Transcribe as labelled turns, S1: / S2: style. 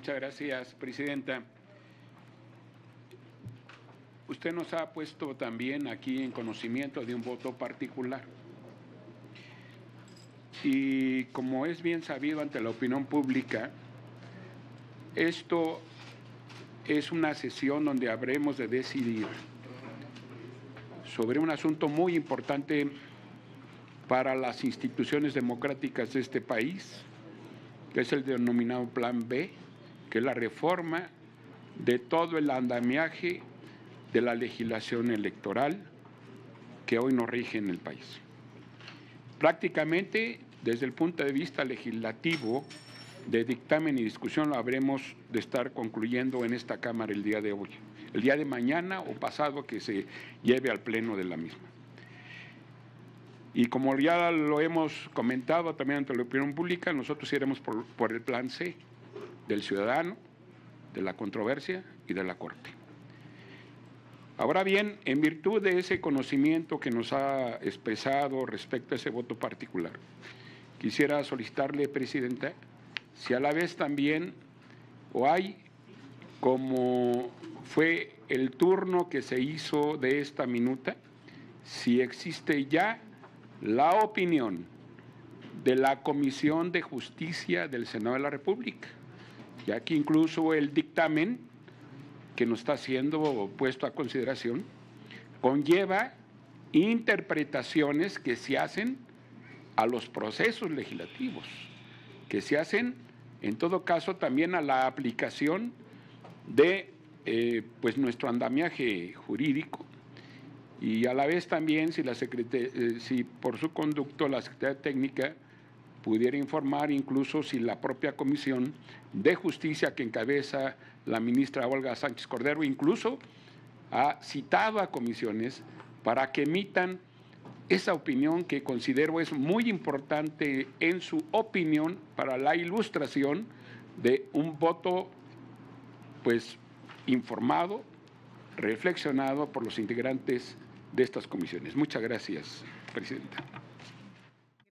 S1: Muchas gracias, Presidenta. Usted nos ha puesto también aquí en conocimiento de un voto particular. Y como es bien sabido ante la opinión pública, esto es una sesión donde habremos de decidir sobre un asunto muy importante para las instituciones democráticas de este país, que es el denominado Plan B, que la reforma de todo el andamiaje de la legislación electoral que hoy nos rige en el país. Prácticamente, desde el punto de vista legislativo, de dictamen y discusión lo habremos de estar concluyendo en esta Cámara el día de hoy, el día de mañana o pasado que se lleve al pleno de la misma. Y como ya lo hemos comentado también ante la opinión pública, nosotros iremos por, por el plan C del ciudadano, de la controversia y de la Corte. Ahora bien, en virtud de ese conocimiento que nos ha expresado respecto a ese voto particular, quisiera solicitarle, Presidenta, si a la vez también o hay como fue el turno que se hizo de esta minuta, si existe ya la opinión de la Comisión de Justicia del Senado de la República, ya que incluso el dictamen que nos está siendo puesto a consideración conlleva interpretaciones que se hacen a los procesos legislativos, que se hacen en todo caso también a la aplicación de eh, pues nuestro andamiaje jurídico. Y a la vez también si, la eh, si por su conducto la Secretaría Técnica pudiera informar incluso si la propia Comisión de Justicia que encabeza la ministra Olga Sánchez Cordero incluso ha citado a comisiones para que emitan esa opinión que considero es muy importante en su opinión para la ilustración de un voto pues informado, reflexionado por los integrantes de estas comisiones. Muchas gracias, Presidenta.